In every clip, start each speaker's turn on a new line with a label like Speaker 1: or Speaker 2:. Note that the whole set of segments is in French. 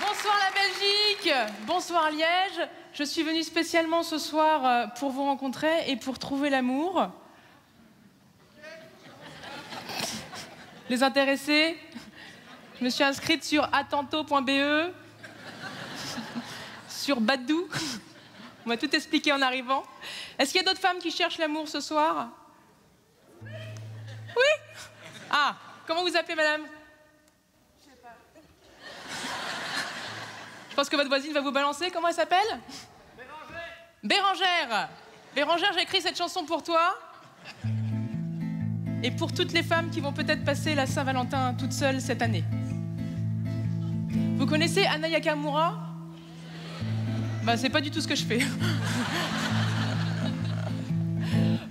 Speaker 1: Bonsoir la Belgique, bonsoir Liège. Je suis venue spécialement ce soir euh, pour vous rencontrer et pour trouver l'amour. Les intéressés Je me suis inscrite sur attento.be, sur Badou. On m'a tout expliqué en arrivant. Est-ce qu'il y a d'autres femmes qui cherchent l'amour ce soir? Oui? Ah, comment vous appelez madame? Pense que votre voisine va vous balancer. Comment elle s'appelle Bérangère Bérangère, j'ai écrit cette chanson pour toi. Et pour toutes les femmes qui vont peut-être passer la Saint-Valentin toute seule cette année. Vous connaissez Anna Yakamura? Bah, c'est pas du tout ce que je fais.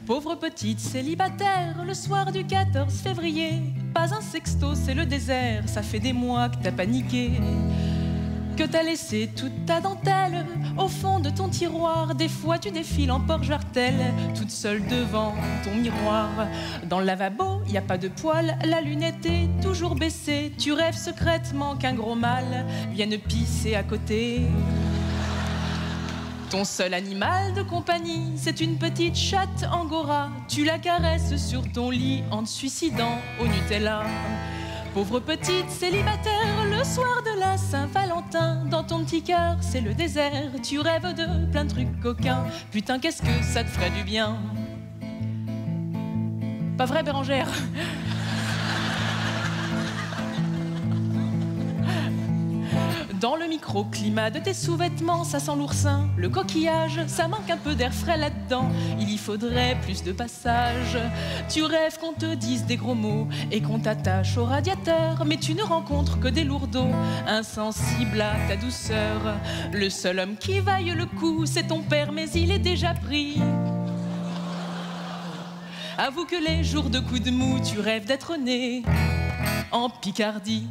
Speaker 1: Pauvre petite célibataire, le soir du 14 février, pas un sexto, c'est le désert, ça fait des mois que t'as paniqué que t'as laissé toute ta dentelle au fond de ton tiroir. Des fois, tu défiles en Porsche Artel, toute seule devant ton miroir. Dans le lavabo, y a pas de poils, la lunette est toujours baissée. Tu rêves secrètement qu'un gros mâle vienne pisser à côté. Ton seul animal de compagnie, c'est une petite chatte angora. Tu la caresses sur ton lit en te suicidant au Nutella. Pauvre petite célibataire, le soir de la Saint-Valentin, dans ton petit cœur, c'est le désert. Tu rêves de plein de trucs coquins. Putain, qu'est-ce que ça te ferait du bien? Pas vrai, Bérangère? Dans le microclimat de tes sous-vêtements, ça sent l'oursin, le coquillage, ça manque un peu d'air frais là-dedans. Il y faudrait plus de passage. Tu rêves qu'on te dise des gros mots et qu'on t'attache au radiateur, mais tu ne rencontres que des lourdeaux, insensibles à ta douceur. Le seul homme qui vaille le coup, c'est ton père, mais il est déjà pris. Avoue que les jours de coups de mou, tu rêves d'être né en Picardie.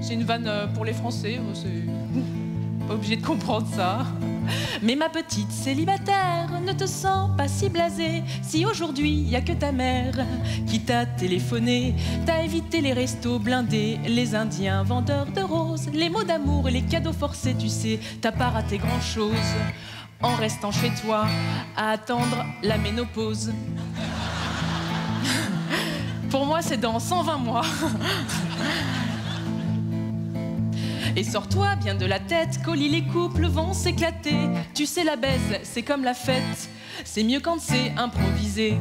Speaker 1: C'est une vanne euh, pour les Français, euh, c'est pas obligé de comprendre ça. Mais ma petite célibataire, ne te sens pas si blasée si aujourd'hui y a que ta mère qui t'a téléphoné. T'as évité les restos blindés, les Indiens vendeurs de roses, les mots d'amour et les cadeaux forcés, tu sais, t'as pas raté grand chose en restant chez toi à attendre la ménopause. Pour moi, c'est dans 120 mois. Et sors-toi bien de la tête, colis les couples vont s'éclater. Tu sais, la baise, c'est comme la fête, c'est mieux quand c'est improvisé.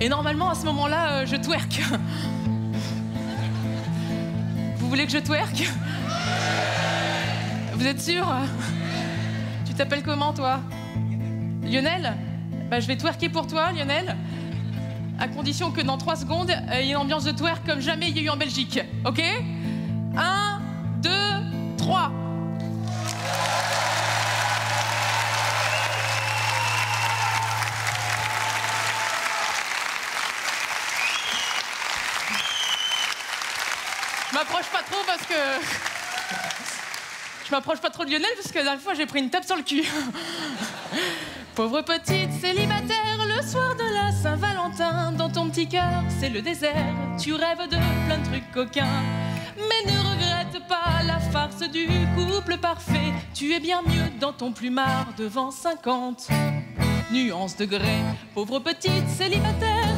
Speaker 1: Et normalement, à ce moment-là, euh, je twerk. Vous voulez que je twerk? Vous êtes sûr? Tu t'appelles comment, toi? Lionel? Bah, je vais twerker pour toi, Lionel. À condition que dans 3 secondes, euh, il y ait une ambiance de twerk comme jamais il y a eu en Belgique. Ok? 1, 2, 3. Je m'approche pas trop parce que. Je m'approche pas trop de Lionel parce que la dernière fois j'ai pris une tape sur le cul. Pauvre petite célibataire, le soir de dans ton petit cœur, c'est le désert. Tu rêves de plein de trucs coquins. Mais ne regrette pas la farce du couple parfait. Tu es bien mieux dans ton plumard devant 50 nuances de grès. Pauvre petite célibataire,